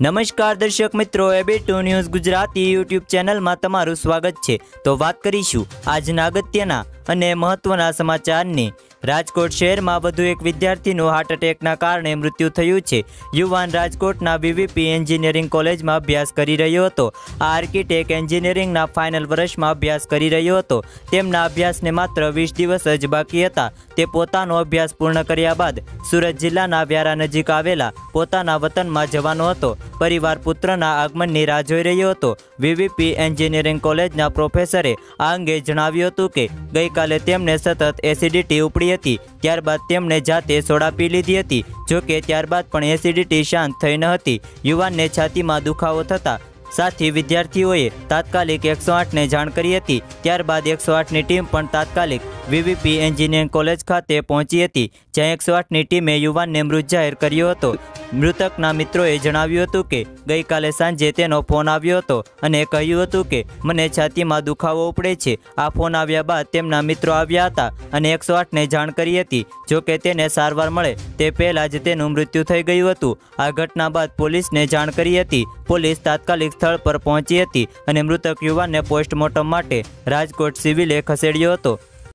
નમસ્કાર દર્શક મિત્રો AB two news Gujarati YouTube ચેનલમાં તમારું સ્વાગત છે. તો વાત કરીશું આજના અગત્યના અને મહત્વના સમાચારની. રાજકોટ શહેરમાં વધુ એક વિદ્યાર્થીનું હાર્ટ એટેકના કારણે મૃત્યુ થયું છે. યુવાન રાજકોટના વીવીપી એન્જિનિયરિંગ કોલેજમાં અભ્યાસ કરી રહ્યો હતો. આ આર્કિટેક્ટ એન્જિનિયરિંગના ફાઇનલ વર્ષમાં અભ્યાસ કરી રહ્યો હતો. તેમના અભ્યાસને માત્ર વીસ દિવસ જ બાકી હતા. તે પોતાનો અભ્યાસ પૂર્ણ કર્યા બાદ સુરત જિલ્લાના વ્યારા નજીક આવેલા પોતાના વતનમાં જવાનો હતો. પરિવાર પુત્રના આગમનની રાહ જોઈ રહ્યો હતો. વીવીપી એન્જિનિયરિંગ કોલેજના પ્રોફેસરે આ અંગે જણાવ્યું હતું કે ગઈકાલે તેમને સતત એસિડિટી ઉપડી હતી. ત્યારબાદ તેમણે જાતે સોડા પી લીધી હતી જોકે ત્યારબાદ પણ એસિડિટી શાંત થઈ ન હતી. યુવાનને છાતીમાં દુખાવો થતા સાથી વિદ્યાર્થીઓએ તાત્કાલિક એકસો આઠને જાણ કરી હતી. ત્યારબાદ એકસો આઠની ટીમ પણ તાત્કાલિક વીવીપી એન્જિનિયરિંગ કોલેજ ખાતે પહોંચી હતી. જ્યાં એકસો આઠની ટીમે યુવાનને મૃત જાહેર કર્યો હતો. મૃતકના મિત્રોએ જણાવ્યું હતું કે, ગઈકાલે સાંજે તેનો ફોન આવ્યો હતો અને કહ્યું હતું કે, મને છાતીમાં દુખાવો ઉપડે છે. આ ફોન આવ્યા બાદ તેમના મિત્રો આવ્યા હતા અને એકસો આઠને જાણ કરી હતી. જો કે તેને સારવાર મળે, તે પહેલાં જ તેનું મૃત્યુ થઈ ગયું હતું. આ ઘટના બાદ પોલીસને જાણ કરી હતી. પોલીસ તાત્કાલિક સ્થળ પર પહોંચી હતી અને મૃતક યુવાનને પોસ્ટમોર્ટમ માટે રાજકોટ સિવિલે ખસેડ્યો હતો.